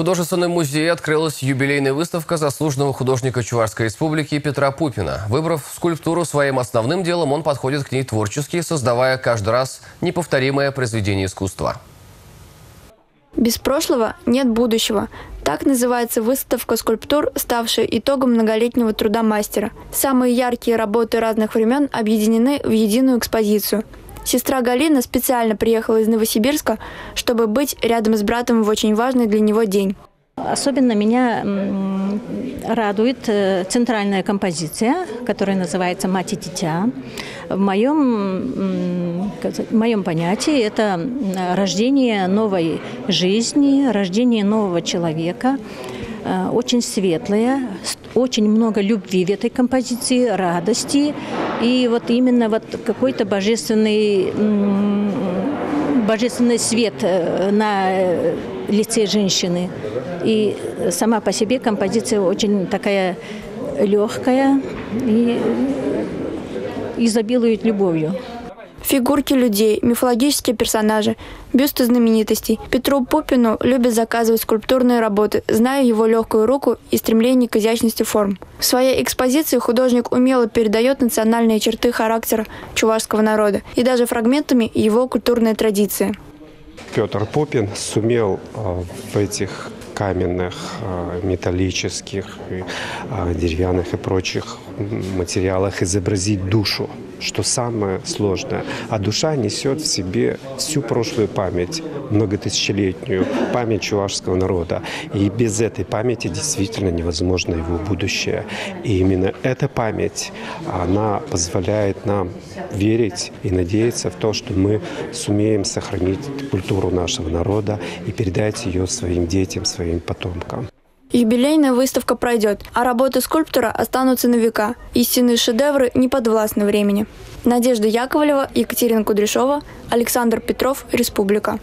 Художественном музее открылась юбилейная выставка заслуженного художника Чувашской республики Петра Пупина. Выбрав скульптуру своим основным делом, он подходит к ней творчески, создавая каждый раз неповторимое произведение искусства. Без прошлого нет будущего. Так называется выставка скульптур, ставшая итогом многолетнего труда мастера. Самые яркие работы разных времен объединены в единую экспозицию. Сестра Галина специально приехала из Новосибирска, чтобы быть рядом с братом в очень важный для него день. Особенно меня радует э, центральная композиция, которая называется «Мать и дитя». В моем, в моем понятии это рождение новой жизни, рождение нового человека, э, очень светлая, очень много любви в этой композиции, радости и вот именно вот какой-то божественный божественный свет э, на лице женщины. И сама по себе композиция очень такая легкая и изобилует любовью. Фигурки людей, мифологические персонажи, бюсты знаменитостей. Петру Пупину любят заказывать скульптурные работы, зная его легкую руку и стремление к изящности форм. В своей экспозиции художник умело передает национальные черты характера чувашского народа и даже фрагментами его культурной традиции. Петр Попин сумел а, в этих каменных, а, металлических, а, деревянных и прочих материалах изобразить душу что самое сложное. А душа несет в себе всю прошлую память, многотысячелетнюю память чувашского народа. И без этой памяти действительно невозможно его будущее. И именно эта память, она позволяет нам верить и надеяться в то, что мы сумеем сохранить культуру нашего народа и передать ее своим детям, своим потомкам. Юбилейная выставка пройдет, а работы скульптора останутся на века. Истинные шедевры не подвластны времени. Надежда Яковлева, Екатерина Кудряшова, Александр Петров, Республика.